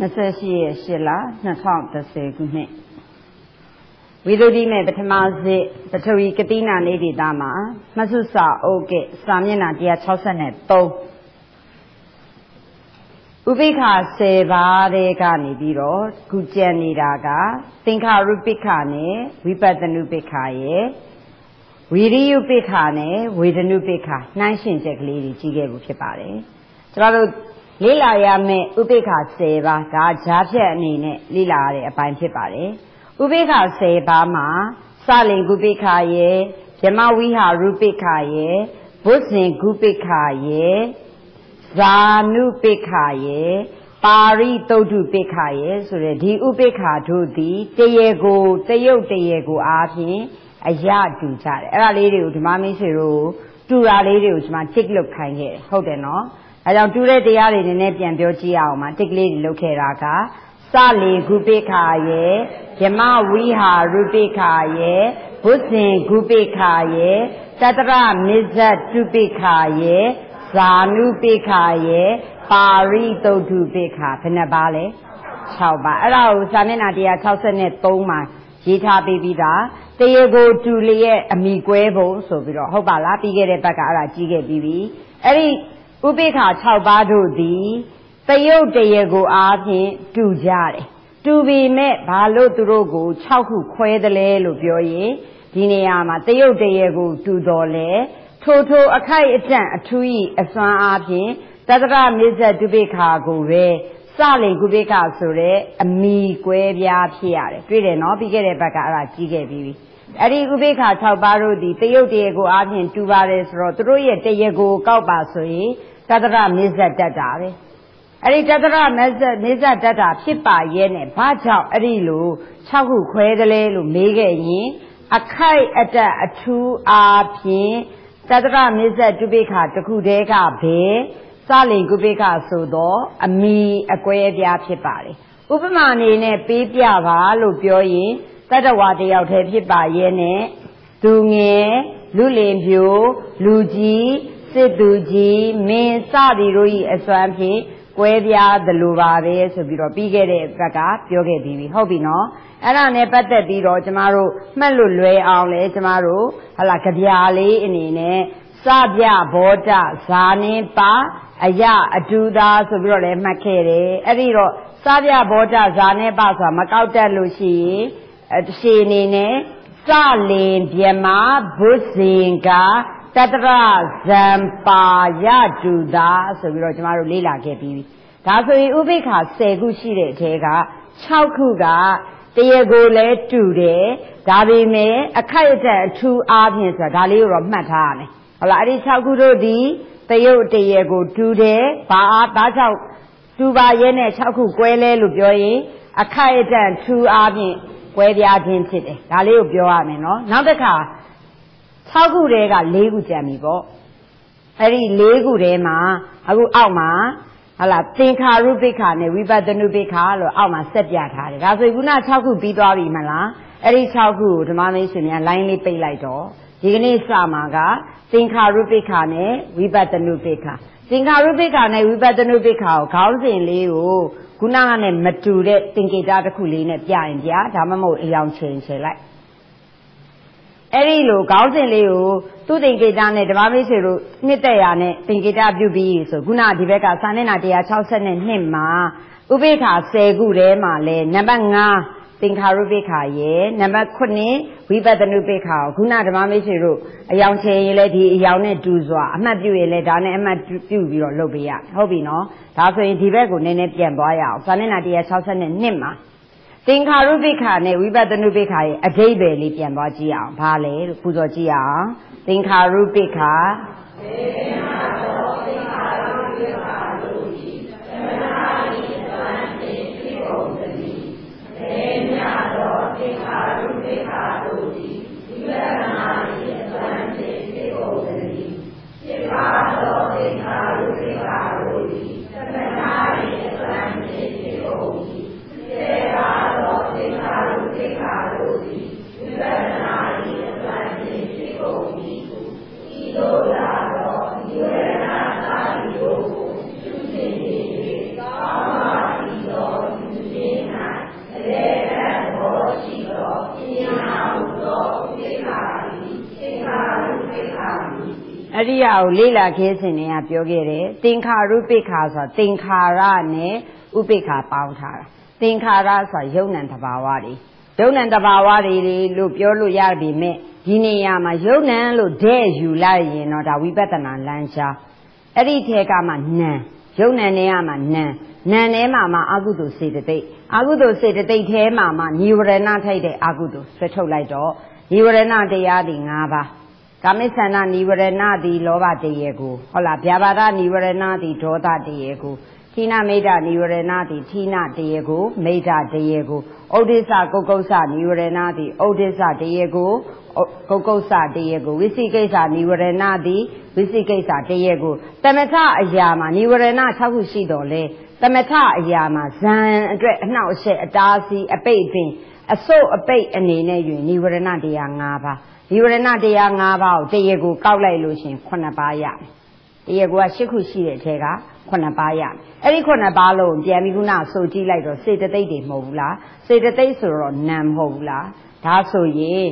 28ရက်8လ2010ခုနှစ်ဝိသုဒ္ဓိမဲ့ပထမစစ်ပထဝီကတိနာနေဒေတာမှာမဆုစာအုပ်ကစာမျက်နှာ163ဥပိ္ခာ10ပါးတဲ့ကနေပြီးတော့ခုကြံနေတာက သင်္ခါရုပိ္ခာနဲ့ဝိပဿနုပိ္ခာရဲ့ဝီရိယုပိ္ခာနဲ့ဝေဒနုပိ္ခာနှိုင်းရှင်ချက်ကလေးတွေကြီးခဲ့ဖို့ဖြစ်ပါတယ်ကျွန်တော်တို့ လေ့လာရမယ့်ဥပိ္ပခာ10ပါးဒါဈာဖြတ်အနေနဲ့လေ့လာရတဲ့အပိုင်းဖြစ်ပါတယ်ဥပိ္ပခာ10ပါးမှာစလင်ဂုပိ္ခာရဲ့ဗြမဝိဟာရုပိ္ခာရဲ့ဘုဇင်ဂုပိ္ခာရဲ့ဇာနုပိ္ခာရဲ့ပါရိတုတ်တုပိ္ခာရဲ့ဆိုတဲ့ဒီဥပိ္ခာတို့သည်တရေကိုတရုတ်တရေကိုအားဖြင့်အရတူကြတယ်အဲ့ဒါလေးတွေကိုဓမ္မမင်းဆွေတို့တူတာလေးတွေကိုကျွန်မ tick လုပ်ခိုင်းခဲ့ဟုတ်တယ်နော် အဲကြောင့်တူတဲ့တရားတွေနည်းနည်းပြန်ပြောကြည့်အောင်ပါတိတ်ကလေးတွေလုပ်ခဲ့တာကစလီဂုပိခာယေယမဝိဟာရုပိခာယေဘုဇင်ဂုပိခာယေတတရမိဇ္ဇတုပိခာယေဇာနုပိခာယေပါရိတုတ်တုပိခာဘယ်နှပါလဲ6ပါအဲ့ဒါကိုစာမျက်နှာ163မှာရေးထားပေးပြီးသားတရေကိုတူလျက်အမိကွဲဖို့ဆိုပြီးတော့ဟုတ်ပါလားပြီးခဲ့တဲ့ဘက်ကအဲ့ဒါကြီးခဲ့ပြီးပြီအဲ့ဒီ ဥပိ္ပခာ6ပါးတို့သည်တယုတ်တရေကိုအားဖြင့်တူကြတယ်တူပေမဲ့ဘာလို့သူတို့ကို6ခုခွဲတယ်လဲလို့ပြောရင်ဒီနေရာမှာတယုတ်တရေကိုတူတော်လဲထိုထိုအခိုက်အတန့်အထူးဤအစွမ်းအားဖြင့်တတရမေဇတုပိခာကိုပဲစလေကုပိခာဆိုတဲ့အမိကွဲပြားဖြစ်ရတယ်တွေ့တယ်နော်ပြီးခဲ့တဲ့ဘက်ကအဲ့ဒါကြီးခဲ့ပြီးပြီအဲ့ဒီဥပိ္ပခာ6ပါးတို့ဒီတယုတ်တရေကိုအားဖြင့်တူပါတယ်ဆိုတော့သူတို့ရဲ့တရေကိုကောက်ပါဆိုရင် တတရမေဇတ်တတ်တာပဲအဲ့ဒီတတရမေဇတ်မေဇတ်တတ်တာဖြစ်ပါရဲ့နဲ့ဘာကြောင့်အဲ့ဒီလို6ခုခွဲတယ်လဲလို့မေးခဲ့ရင်အခိုက်အတက်အထူးအားဖြင့်တတရမေဇတ်တုပိခတခုတည်းကဘယ်စလိန်ကုပိခဆိုတော့အမီအကွဲအပြားဖြစ်ပါတယ်ဥပမာအနေနဲ့ပေးပြပါလို့ပြောရင်တတဝါတယောက်တည်းဖြစ်ပါရဲ့နဲ့သူငယ်လူလင်ပြိုလူကြီး စစ်သူကြီးမင်းစသည်တို့ဤအစွမ်းဖြင့်ကွဲပြားသလိုပါပဲဆိုပြီးတော့ပြီးခဲ့တဲ့ဘက်ကပြောခဲ့ပြီးပြီဟုတ်ပြီနော်အဲ့ဒါနဲ့ပတ်သက်ပြီးတော့ကျမတို့မှတ်လို့လွယ်အောင်လဲကျမတို့ဟလာကြပြာလေးအနေနဲ့စပြဘောဓဇာနင်းပါအယအတူသာဆိုပြီးတော့လည်းမှတ်ခဲ့တယ်အဲ့ဒီတော့စပြဘောဓဇာနေပါဆိုတာမကောက်တတ်လို့ရှိရင်အရှိအနေနဲ့စလင်ပြမဘုဇင်က တတရဇံပါယတုတာဆိုပြီးတော့ကျမတို့လေ့လာခဲ့ပြီးပြီဒါဆိုရင်ဥပိ္ပခာ10ခုရှိတဲ့အထဲက6ခုကတရေကိုလည်းတူတယ်ဒါပေမဲ့အခိုက်အတန့်အထူးအားဖြင့်ဆိုတာဒါလေးကိုတော့မှတ်ထားရမယ်ဟုတ်လားအဲ့ဒီ6ခုတို့ဒီတရုတ်တရေကိုတူတယ်ဘာအားဘာကြောင့်တူပါရဲ့နဲ့6ခုကွဲလဲလို့ပြောရင်အခိုက်အတန့်ထူးအားဖြင့်ကွဲပြားခြင်းဖြစ်တယ်ဒါလေးကိုပြောရမယ်နော်နောက်တစ်ခါ 6ခုတည်းက4ခုကြံပြီပေါ့အဲ့ဒီ4ခုတည်းမှာအခုအောက်မှာဟလာသင်္ခါရုပိ္ခာနဲ့ဝိပဿနုပိ္ခာလို့အောက်မှာဆက်ပြထားတယ်ဒါဆိုခုန6ခုပြီးသွားပြီမလားအဲ့ဒီ6ခုကိုဓမ္မမင်းရှင်များလိုင်းလေးပိတ်လိုက်တော့ဒီကနေ့စမှာကသင်္ခါရုပိ္ခာနဲ့ဝိပဿနုပိ္ခာသင်္ခါရုပိ္ခာနဲ့ဝိပဿနုပိ္ခာကိုခေါင်းစဉ်လေးကိုခုနကနဲ့မတူတဲ့သင်္ကေတတစ်ခုလေးနဲ့ပြရင်ပြဒါမှမဟုတ်အယောင်ချိန်ချိန်လိုက် အဲ့ဒီလိုခေါင်းစဉ်လေးကိုသူ့သင်္ကေတနဲ့ဓမ္မမိတ်ဆွေတို့နှစ်သက်ရာနဲ့သင်္ကေတပြုပြီးဆိုခုနဒီဘက်ကစာမျက်နှာ162မှာဥပိ္ပခာ10ခုထဲမှာလဲနံပါတ်5သင်္ခါရုပိ္ပခာရဲ့နံပါတ်9ဝိပဿနုပိ္ပခာကိုခုနဓမ္မမိတ်ဆွေတို့အယောင်ချေရင်လည်းဒီအယောင်နဲ့တူစွာအမှတ်ပြုရင်လည်းဒါနဲ့အမှတ်ပြုပြီးတော့လုပ်ပေးရဟုတ်ပြီနော်ဒါဆိုရင်ဒီဘက်ကိုနည်းနည်းပြန်သွားရအောင်စာမျက်နှာ162မှာ သင်္ခါရုပ္ပခာနဲ့ဝိပဿနုပ္ပခာရဲ့အဓိပ္ပာယ်လေးပြန်သွားကြည့်အောင်ဘာလဲလို့ပူဇော်ကြည့်အောင်သင်္ခါရုပ္ပခာသေနာသောသင်္ခါရုပ္ပခာတို့သည်သမဏာဤသံဖြင့်ဖြစ်ကုန်သည်သေမြသောသင်္ခါရုပ္ပခာတို့သည်ဝိပဿနာဤသံဖြင့်ဖြစ်ကုန်သည်ဖြစ်ပါသောသင်္ခါရုပ္ပခာတို့သည်သမဏာဤသံဖြင့်ဖြစ်ကုန်သည်သေပါသိက္ခာတို့သည်ဝိပဿနာ၏အစွမ်းဖြင့်ဖြစ်ကုန်၏ဤသို့လာသောဒီဝေဒနာ အရိယာကိုလေ့လာခဲ့စဉ်တွေကပြောခဲ့တယ်သင်္ခါရုပိ္ခာဆိုတာသင်္ခါရနဲ့ဥပိ္ခာပေါင်းထားတာသင်္ခါရဆိုတာယုံ nant တဘာဝတွေယုံ nant တဘာဝတွေလို့ပြောလို့ရပြီမဲ့ဒီနေရာမှာယုံ nant လို့တဲ့ယူလိုက်ရင်တော့ဒါဝိပဿနာလမ်းရှားအဲ့ဒီထဲကမှနံယုံ nant နေရာမှာနံနံထဲမှာမှအာဟုတုစေတသိက်အာဟုတုစေတသိက်ထဲမှာမှညီဝရဏထိုက်တဲ့အာဟုတုဆွဲထုတ်လိုက်တော့ညီဝရဏတရားဒီ၅ပါး ကာမိသန္နနိဝရဏသည်လောဘတရေကိုဟုတ်လားဗျာပါဒနိဝရဏသည်ဒေါသတရေကိုဌိနမိတ်နိဝရဏသည်ဌိနတရေကိုမိတ်တရေကိုဩဒိစ္စကုတ်ကုတ်စနိဝရဏသည်ဩဒိစ္စတရေကိုကုတ်ကုတ်စတရေကိုဝိသိကိစ္စနိဝရဏသည်ဝိသိကိစ္စတရေကိုတမထအရာမှာနိဝရဏ6ခုရှိတော်လဲတမထအရာမှာဇံအတွက်အနှောက်အယှက်အတားစီအပိတ်ပင်အစုပ်အပိတ်အနေနဲ့ယူနိဝရဏတရား၅ပါး နိဝရဏတရား၅ပါးကိုတရေကိုကောက်လိုက်လို့ရှင်9ပါးရမယ်တရေကိုက10ခုရှိတဲ့အထက်က9ပါးရမယ်အဲ့ဒီ9ပါးလုံးပြန်ပြီးခုနဆိုကြည့်လိုက်တော့စေတသိက်တွေမဟုတ်ဘူးလားစေတသိက်ဆိုတော့နာမဟုတ်ဘူးလားဒါဆိုရင်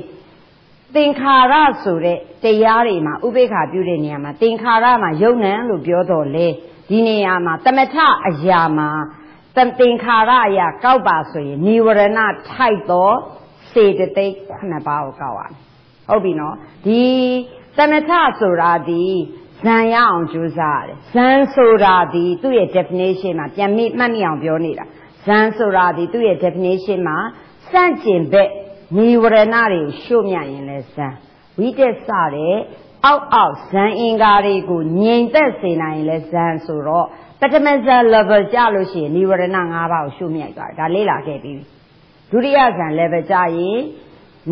သင်္ခါရဆိုတဲ့တရားတွေမှာဥပိ္ပခာပြုတဲ့နေရာမှာသင်္ခါရမှာယုံနံလို့ပြောတော့လေဒီနေရာမှာတမထအရာမှာသင်္ခါရအရာကောက်ပါဆိုရင်និဝရဏထိုက်သောစေတသိက်9ပါးကိုကောက်ရမယ် ဟုတ်ပြီနော်ဒီတမထဆိုတာဒီဇံရအောင်ကြိုးစားရတယ်ဇံဆိုတာဒီသူ့ရဲ့ definition မှာပြန်မိမှတ်မိအောင်ပြောနေတာဇံဆိုတာဒီသူ့ရဲ့ definition မှာစန့်ကျင်ဘက်និဝရဏတွေရှုမြရင်လဲဇံဝိတက်စတဲ့အောက်အောက်ဇံအင်္ဂါတွေကိုငြိမ်သက်စေနိုင်ရင်လဲဇံဆိုတော့ပထမဇံ level ကြလို့ရှိရင်និဝရဏ၅ပါးကိုရှုမြိုက်သွားတယ်ဒါလေ့လာခဲ့ပြီးဒုတိယဇံ level ကြရင်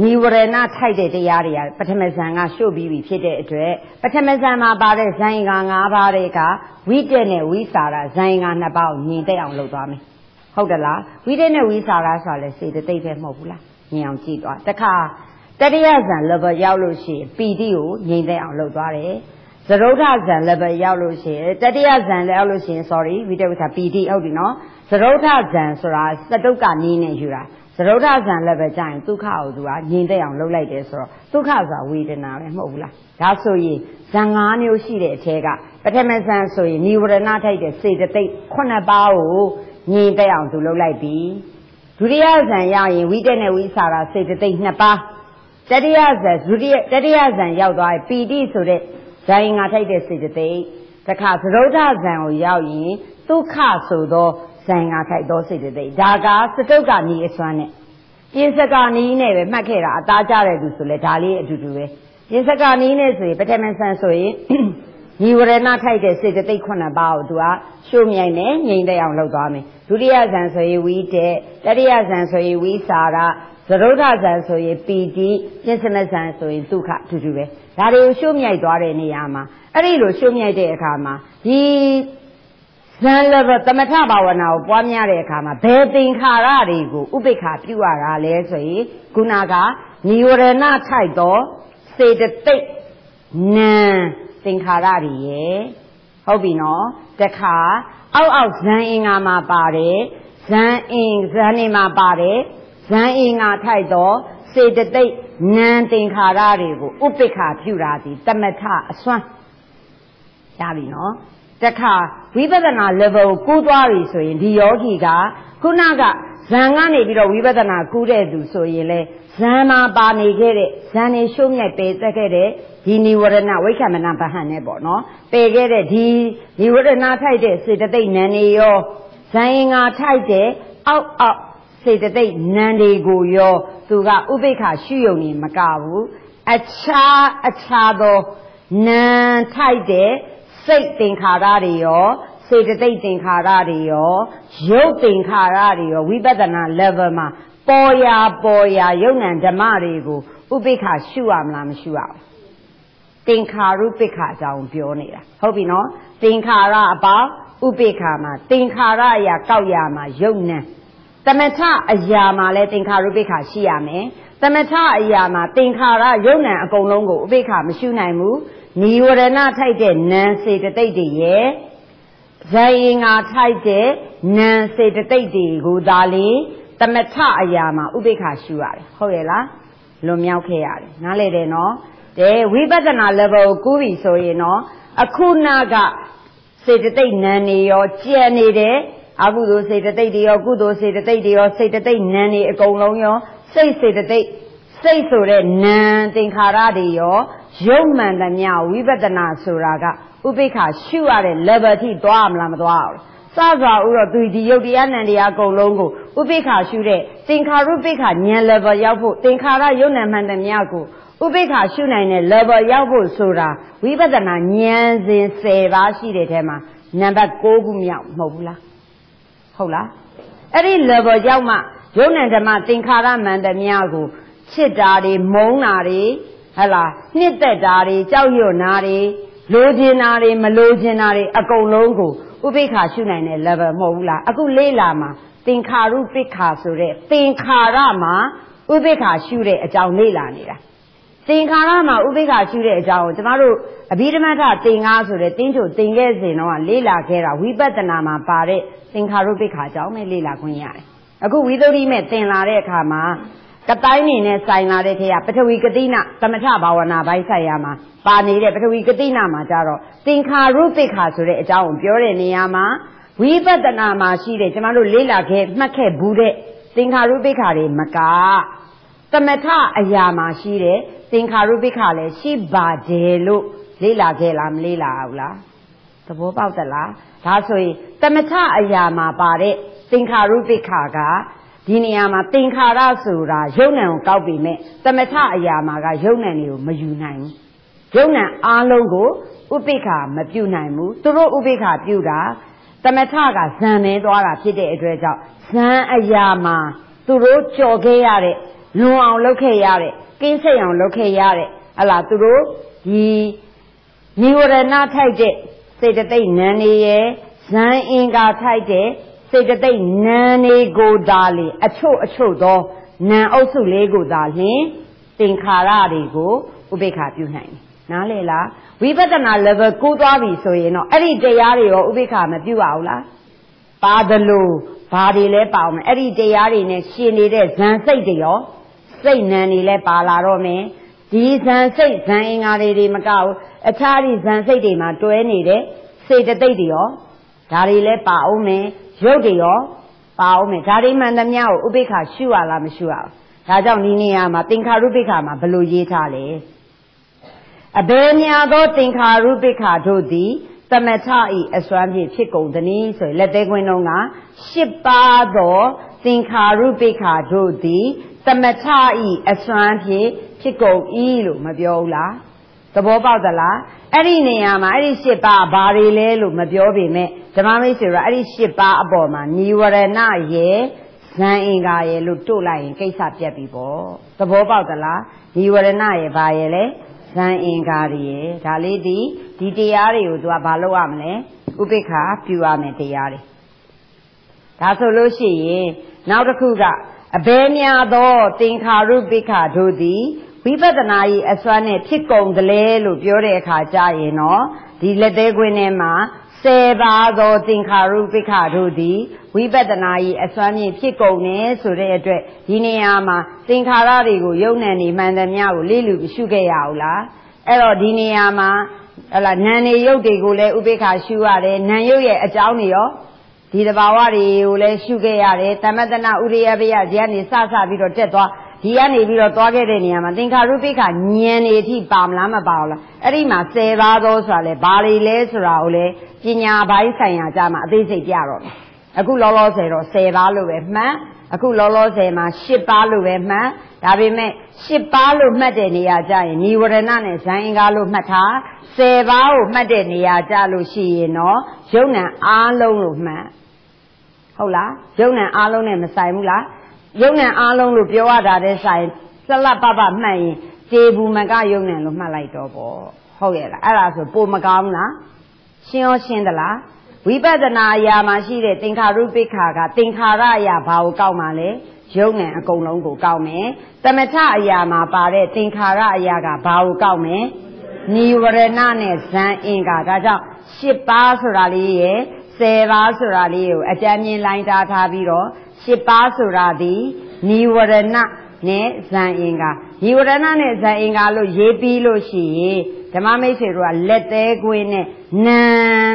နိဝရဏထိုက်တဲ့တရားတွေကပထမဇန်ကရှုပ်ပြီးပြီဖြစ်တဲ့အတွက်ပထမဇန်မှာပါတဲ့ဇန်က၅ပါးတွေကဝိတက်နဲ့ဝိစာရဇန်ကနှစ်ပါးကိုညင်တဲ့အောင်လုပ်သွားမယ်ဟုတ်တယ်လားဝိတက်နဲ့ဝိစာရဆိုတာလည်းစေတသိက်ပဲမဟုတ်ဘူးလားညင်အောင်ကြည့်သွားတခါတတိယဇန် level ရောက်လို့ရှိရင်ပီတိကိုညင်တဲ့အောင်လုပ်သွားတယ်သရုဒ္ဓဇန် level ရောက်လို့ရှိရင်တတိယဇန်လည်းရောက်လို့ရှိရင် sorry ဝိတက်ဝိစာပီတိဟုတ်ပြီနော်သရုဒ္ဓဇန်ဆိုတာသတုတ်ကနီးနဲ့ယူတာ သရုဒ္ဓဇံလည်းပဲကြာရင်ဒုက္ခကိုသူကငြိမ်သက်အောင်လုပ်လိုက်တယ်ဆိုတော့ဒုက္ခဆိုတာဝေဒနာပဲမဟုတ်ဘူးလားဒါဆိုရင်ဇံ၅မျိုးရှိတဲ့အထဲကပထမဇံဆိုရင်និဝရဏထိုက်တဲ့စေတသိက်9ပါးကိုငြိမ်သက်အောင်သူလုပ်လိုက်ပြီဒုတိယဇံရရင်ဝိတက်နဲ့ဝိစာရစေတသိက်2ပါးတတိယဇံဒုတိယတတိယဇံရောက်သွားရင်ပီတိဆိုတဲ့ဇာယင်ငါထိုက်တဲ့စေတသိက်တခါသရုဒ္ဓဇံကိုရောက်ရင်ဒုက္ခဆိုသော ဇန်ငါထိုက်သောစိတ်တိတ်ဒါကစတုတ်ကနီးအစွမ်းနဲ့ပြင်စကနီးနဲ့ပဲမှတ်ခဲ့တာအသားကြတဲ့သူဆိုလဲဒါလေးအတူတူပဲပြင်စကနီးနဲ့ဆိုရင်ပထမဆန်ဆိုရင်ညီဝရဏထိုက်တဲ့စေတသိက်ခုနှစ်ပါးကိုသူကရှုမြိုင်နဲ့ငြိမ်တဲ့အောင်လုပ်သွားမယ်ဒုတိယဇန်ဆိုရင်ဝိတက်တတိယဇန်ဆိုရင်ဝိစာရသရုဒ္ဓဇန်ဆိုရင်ပီတိပြင်စမဇန်ဆိုရင်ဒုက္ခအတူတူပဲဒါတွေကိုရှုမြိုက်သွားတဲ့နေရာမှာအဲ့ဒီလိုရှုမြိုက်တဲ့အခါမှာဒီ ဇန်လဘသမထဘာဝနာကိုပွားများတဲ့အခါမှာဘယ်သင်္ခါရတွေကိုဥပိ္ပခာပြုရတာလဲဆိုရင်ခုနကនិဝရဏထိုက်သောစေတသိက်နံသင်္ခါရတွေရဲ့ဟုတ်ပြီနော်တခါအောက်အောက်ဇန်အင်္ဂါမှာပါတယ်ဇန်အင်ဇန်နေမှာပါတယ်ဇန်အင်္ဂါထိုက်သောစေတသိက်နံသင်္ခါရတွေကိုဥပိ္ပခာပြုတာဒီတမထအစွမ်းရပြီနော် တခါဝိပဿနာ level ကိုကူးသွားပြီဆိုရင်ဒီယောဂီကခုနကဇံကနေပြီးတော့ဝိပဿနာကူးတဲ့သူဆိုရင်လေဇံမှာပါနေခဲ့တဲ့ဇံနေရှုံးမြတ်ပေသက်ခဲ့တဲ့ဒီនិဝရဏဝိက္ခမနဗဟန်နဲ့ပေါ့နော်ပယ်ခဲ့တဲ့ဒီនិဝရဏထိုက်တဲ့စေတသိက်နံနေရောဇံရင်ငါထိုက်တဲ့အောက်အောက်စေတသိက်နံတွေကိုရောသူကဥပိ္ပခရှုယုံနေမကဘူးအခြားအခြားသောနံထိုက်တဲ့ စိတ်သင်္ခါရတွေရောစေတသိက်သင်္ခါရတွေရောရုပ်သင်္ခါရတွေရောဝိပဿနာ level မှာပေါ်ရာပေါ်ရာယုံ nant ဓမ္မတွေကိုဥပိ္ပခရှုရမလားမရှုရဘူးသင်္ခါရုပ္ပခအကြောင်းပြောနေတာဟုတ်ပြီနော်သင်္ခါရအပေါင်းဥပိ္ပခမှာသင်္ခါရအရာကောက်ရမှာယုံ nant သမထအရာမှာလည်းသင်္ခါရုပ္ပခရှိရမယ်သမထအရာမှာသင်္ခါရယုံ nant အကုန်လုံးကိုဥပိ္ပခမရှုနိုင်ဘူး နိဝရဏထိုက်တဲ့နံစေတသိက်တွေရဲ့ဇယင်ငါထိုက်တဲ့နံစေတသိက်တွေကိုဒါလေတမထအရာမှာဥပိ္ပခာရှုရတယ်ဟုတ်ရဲ့လားလွန်မြောက်ခဲ့ရတယ်နားလေတယ်နော်တယ်ဝိပဿနာ level ကိုကူးပြီဆိုရင်တော့အခုနာကစေတသိက်နံနေရောကြံနေတယ်အကုသိုလ်စေတသိက်တွေရောကုသိုလ်စေတသိက်တွေရောစေတသိက်နံနေအကုန်လုံးရောစိတ်စေတသိက် စိတ်ဆိုတဲ့နံသင်္ခါရတွေရောရုပ်မှန်သမျှဝိပဿနာဆိုတာကဥပိ္ပခရှုရတဲ့ level ထိသွားမလားမသွားဘူးစစွာဥတော့သူဒီယုတ်တရားနံတရားအကုန်လုံးကိုဥပိ္ပခရှုတဲ့သင်္ခါရုပိ္ပခဉာဏ် level ရောက်ဖို့သင်္ခါရယုတ်နံမှန်သမျှကိုဥပိ္ပခရှုနိုင်တဲ့ level ရောက်ဖို့ဆိုတာဝိပဿနာဉာဏ်စဉ်10ပါးရှိတဲ့ထဲမှာနံပါတ်6ခုမြောက်မဟုတ်ဘူးလားဟုတ်လားအဲ့ဒီ level ရောက်မှယုံ nant ဓမ္မသင်္ခါရမှန်သမျှကို ချစ်တာတွေမုန်းတာတွေဟလာနှစ်သက်တာတွေကြောက်ရွံ့တာတွေလိုချင်တာတွေမလိုချင်တာတွေအကုန်လုံးကိုဥပိ္ပခာရှုနိုင်တဲ့ level မဟုတ်ဘူးလားအခုလေးလာမှာသင်္ခါရုပိ္ခာဆိုတဲ့သင်္ခါရမှာဥပိ္ပခာရှုတဲ့အကြောင်းလေးလာနေတာသင်္ခါရမှာဥပိ္ပခာရှုတဲ့အကြောင်းကိုကျမတို့အဘိဓမ္မထသင်္ကားဆိုတဲ့တင်းချိုသင်ခဲ့စဉ်တော့လေးလာခဲ့တာဝိပဿနာမှာပါတဲ့သင်္ခါရုပိ္ခာအကြောင်းပဲလေးလာခွင့်ရတယ်အခုဝိသုဒ္ဓိမဲ့သင်လာတဲ့အခါမှာ ကတိုင်းနေနဲ့ဆိုင်လာတဲ့ခေတ်ကပထဝီကတိနသမထဘာဝနာဘိုင်းဆိုင်ရာမှာပါနေတဲ့ပထဝီကတိနမှာကြတော့သင်္ခါရုပ္ပခါဆိုတဲ့အကြောင်းကိုပြောတဲ့နေရာမှာဝိပဿနာမှာရှိတဲ့ကျမတို့လေ့လာခဲ့မှတ်ခဲ့ဘူးတဲ့သင်္ခါရုပ္ပခါတွေမကသမထအရာမှာရှိတဲ့သင်္ခါရုပ္ပခါလည်းရှိပါတယ်လို့လေ့လာခဲ့လားမလေ့လာဘူးလားသဘောပေါက်သလားဒါဆိုရင်သမထအရာမှာပါတဲ့သင်္ခါရုပ္ပခါက ဒီနေရာမှာသင်္ခါရဆိုတာယုံ nant ကိုကောက်ပြီမဲ့သမထအရာမှာကယုံ nant တွေကိုမယူနိုင်ဘူးယုံ nant အားလုံးကိုဥပိ္ပခာမပြုနိုင်ဘူးသူတို့ဥပိ္ပခာပြုတာသမထကဇံနေသွားတာဖြစ်တဲ့အတွက်ကြောင့်ဇံအရာမှာသူတို့ကြော်ခဲ့ရတဲ့လွန်အောင်လုပ်ခဲ့ရတဲ့ကင်းစိတ်အောင်လုပ်ခဲ့ရတဲ့ဟလာသူတို့ဒီនិဝရဏထိုက်တဲ့စေတသိက်နံနေရဲ့ဇံအင်္ဂါထိုက်တဲ့ စေတသိက်နံနေကိုသာလေအချို့အချို့သောနံအုပ်စုလေးကိုသာလျှင်သင်္ခါရတွေကိုဥပိ္ပခာပြုနိုင်တယ်နားလေလားဝိပဿနာ level ကိုသွားပြီဆိုရင်တော့အဲ့ဒီတရားတွေရောဥပိ္ပခာမပြုတ်အောင်လားပါတယ်လို့ဘာတွေလဲပါအောင်အဲ့ဒီတရားတွေနဲ့ရှင်နေတဲ့ဇန်စိတ်တွေရောစိတ်နံတွေလည်းပါလာတော့မယ်ဒီဇန်စိတ်ဇန်အင်္ဂါတွေတွေမကဘူးအခြားဒီဇန်စိတ်တွေမှာတွဲနေတဲ့စေတသိက်တွေရောဒါတွေလည်းပါအောင်မယ် ရုပ်တွေရောပါအောင်မယ်ဒါတွေမှန်သမျှကိုဥပိ္ပခာရှုရလားမရှုရဘူးဒါကြောင့်ဒီနေရာမှာသင်္ခါရုပ္ပခာမှာဘယ်လိုရေးထားလဲအဘယ်ညာသောသင်္ခါရုပ္ပခာတို့သည်သမထဤအစွမ်းဖြင့်ဖြစ်ကုန်သည်ဆိုရင်လက်သေးခွင်းတော့ကရှစ်ပါးသောသင်္ခါရုပ္ပခာတို့သည်သမထဤအစွမ်းဖြင့်ဖြစ်ကုန်၏လို့မပြောဘူးလား သဘောပေါက်သလားအဲ့ဒီနေရာမှာအဲ့ဒီရှစ်ပါးဘာတွေလဲလို့မပြောပေမဲ့ဓမ္မမိတ်ဆွေကအဲ့ဒီရှစ်ပါးအပေါ်မှာညီဝရဏရဲ့ဇန်အင်္ဂါရဲ့လို့တို့လိုက်ရင်ကိစ္စပြတ်ပြီပေါ့သဘောပေါက်သလားညီဝရဏရဲ့ဘာရဲ့လဲဇန်အင်္ဂါတွေရဲ့ဒါလေးဒီဒီတရားတွေကိုသူကဘာလုပ်ရမလဲဥပိ္ပခာပြုရမယ်တရားတွေဒါဆိုလို့ရှိရင်နောက်တစ်ခုကအဘယ်များသောသင်္ခါရုပ္ပခာတို့သည် ဝိပဿနာ၏အစွမ်းနဲ့ဖြစ်ကုန်တယ်လေလို့ပြောတဲ့အခါကျရင်တော့ဒီလက်သေးခွင်းထဲမှာဆယ်ပါးသောသင်္ခါရုပ္ပခါတို့သည်ဝိပဿနာ၏အစွမ်းဖြင့်ဖြစ်ကုန်တယ်ဆိုတဲ့အတွက်ဒီနေရာမှာသင်္ခါရတွေကိုယုံနဲ့နေမှန်သမျှကိုလေးလူရှုခဲ့ရအောင်လားအဲ့တော့ဒီနေရာမှာဟလာနံနေရုပ်တွေကိုလည်းဥပိ္ပခာရှုရတယ်နံရုပ်ရဲ့အကြောင်းတွေရောဒီတဘာဝတွေကိုလည်းရှုခဲ့ရတယ်တမတနာဥရိယပယဇာနေစစပြီးတော့တက်သွား ဒီကနေပြီးတော့သွားခဲ့တဲ့နေရာမှာသင်္ခါရုပ္ပိခဉာဏ်နေအထိပါမလားမပါဘူးလားအဲ့ဒီမှာ10ပါးသောဆိုတာလေဘာတွေလဲဆိုတာကိုလေပညာပိုင်းဆိုင်ရာကြမှာအသေးစိတ်ပြတော့မယ်အခုလောလောဆယ်တော့10ပါးလို့ပဲမှတ်အခုလောလောဆယ်မှာ10ပါးလို့ပဲမှတ်ဒါပေမဲ့10ပါးလို့မှတ်တဲ့နေရာကြရင်ညီဝရဏနဲ့ဇိုင်းကားလို့မှတ်ထား10ပါးကိုမှတ်တဲ့နေရာကြလို့ရှိရင်တော့ယုံ nant အားလုံးလို့မှတ်ဟုတ်လားယုံ nant အားလုံးနဲ့မဆိုင်ဘူးလား ယုံ nant အားလုံးလို့ပြောရတာတဲ့ဆိုင်စလတ်ပပမှတ်ရင်ကျေဘူးမကယုံ nant လို့မှတ်လိုက်တော့ပေါ့ဟုတ်ရဲ့လားအဲ့ဒါဆိုပိုမကောင်းလားရှင်းရောရှင်းသလားဝိပဿနာအရာမှာရှိတဲ့သင်္ခါရုပ္ပခါကသင်္ခါရအရာဘာကိုကောက်မှလဲယုံ nant အကုန်လုံးကိုကောက်မယ်သမထအရာမှာပါတဲ့သင်္ခါရအရာကဘာကိုကောက်မယ်နိဝရဏနဲ့ဇံအင်္ဂါဒါကြောင့်၈ပါးဆိုတာလေးရဲ့၁၀ပါးဆိုတာလေးကိုအကြမ်းမြင်လိုင်းတာထားပြီးတော့ ၈ပါးဆိုတာဒီနိဝရဏနဲ့ဇံအင်္ဂါညီဝရဏနဲ့ဇန်အင်္ဂါလို့ရေးပြီးလို့ရှိရင်ဓမ္မမိတ်ဆွေတို့ကလက်သေးကွင်းနဲ့နံ